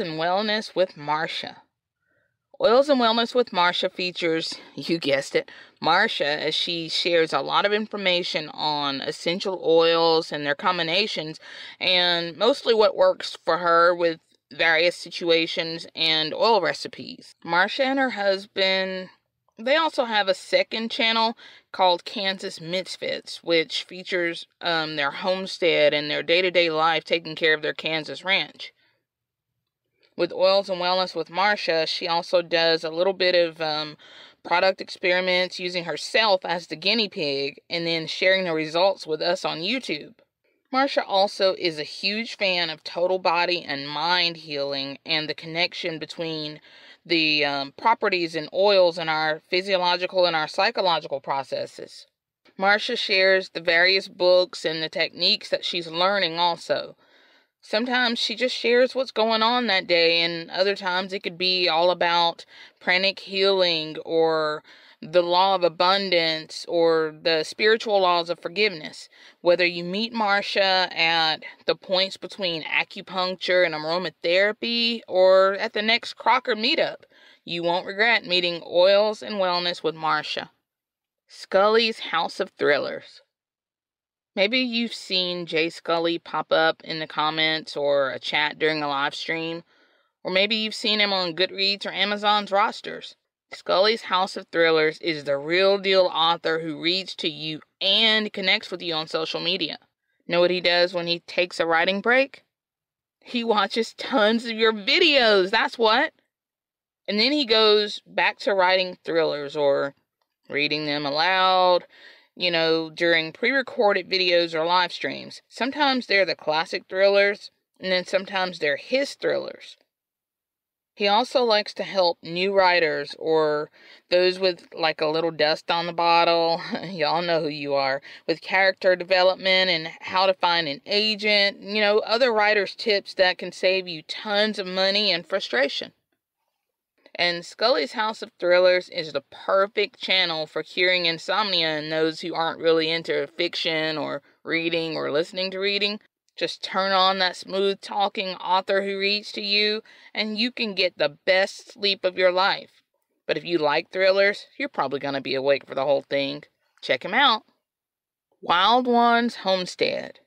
and Wellness with Marsha. Oils and Wellness with Marsha features, you guessed it, Marsha as she shares a lot of information on essential oils and their combinations and mostly what works for her with various situations and oil recipes. Marsha and her husband they also have a second channel called Kansas Misfits, which features um, their homestead and their day to day life taking care of their Kansas ranch. With Oils and Wellness with Marsha, she also does a little bit of um, product experiments using herself as the guinea pig and then sharing the results with us on YouTube. Marsha also is a huge fan of total body and mind healing and the connection between the um, properties and oils in our physiological and our psychological processes. Marsha shares the various books and the techniques that she's learning also. Sometimes she just shares what's going on that day, and other times it could be all about pranic healing or the law of abundance or the spiritual laws of forgiveness. Whether you meet Marsha at the points between acupuncture and aromatherapy or at the next Crocker meetup, you won't regret meeting Oils and Wellness with Marsha. Scully's House of Thrillers. Maybe you've seen Jay Scully pop up in the comments or a chat during a live stream, or maybe you've seen him on Goodreads or Amazon's rosters. Scully's House of Thrillers is the real deal author who reads to you and connects with you on social media. Know what he does when he takes a writing break? He watches tons of your videos. That's what. And then he goes back to writing thrillers or reading them aloud, you know, during pre recorded videos or live streams. Sometimes they're the classic thrillers, and then sometimes they're his thrillers. He also likes to help new writers or those with like a little dust on the bottle. Y'all know who you are. With character development and how to find an agent. You know, other writers' tips that can save you tons of money and frustration. And Scully's House of Thrillers is the perfect channel for curing insomnia in those who aren't really into fiction or reading or listening to reading. Just turn on that smooth talking author who reads to you, and you can get the best sleep of your life. But if you like thrillers, you're probably going to be awake for the whole thing. Check him out. Wild Ones Homestead.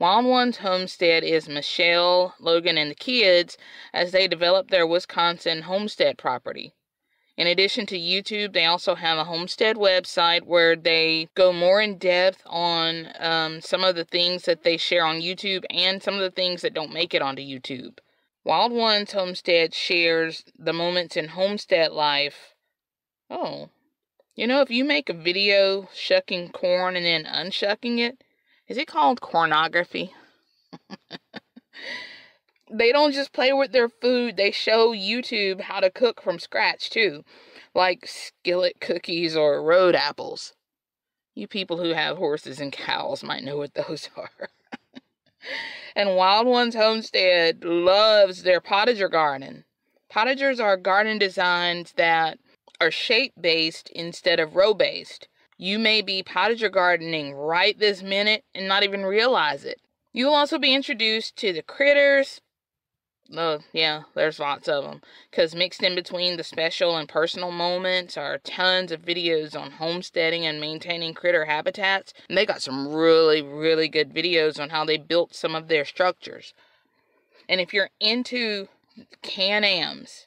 Wild Ones Homestead is Michelle, Logan, and the kids as they develop their Wisconsin homestead property. In addition to YouTube, they also have a homestead website where they go more in depth on um, some of the things that they share on YouTube and some of the things that don't make it onto YouTube. Wild Ones Homestead shares the moments in homestead life. Oh, you know, if you make a video shucking corn and then unshucking it, is it called cornography? they don't just play with their food, they show YouTube how to cook from scratch too, like skillet cookies or road apples. You people who have horses and cows might know what those are. and Wild Ones Homestead loves their potager garden. Potagers are garden designs that are shape based instead of row based. You may be potager gardening right this minute and not even realize it. You'll also be introduced to the critters, Oh, yeah, there's lots of them. Because mixed in between the special and personal moments are tons of videos on homesteading and maintaining critter habitats. And they got some really, really good videos on how they built some of their structures. And if you're into Can-Ams,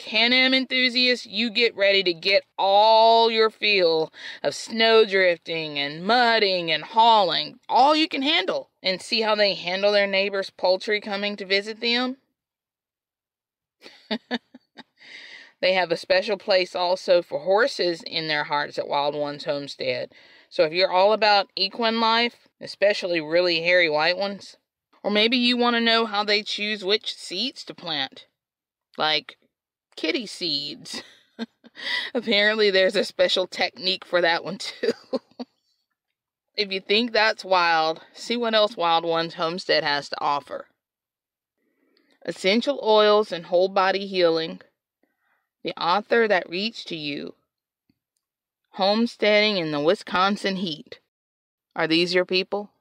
Can-Am enthusiasts, you get ready to get all your feel of snow drifting and mudding and hauling, all you can handle, and see how they handle their neighbors' poultry coming to visit them. they have a special place also for horses in their hearts at Wild Ones Homestead. So if you're all about equine life, especially really hairy white ones, or maybe you want to know how they choose which seeds to plant, like kitty seeds. Apparently, there's a special technique for that one too. if you think that's wild, see what else Wild Ones Homestead has to offer essential oils and whole body healing, the author that reached to you, homesteading in the Wisconsin heat. Are these your people?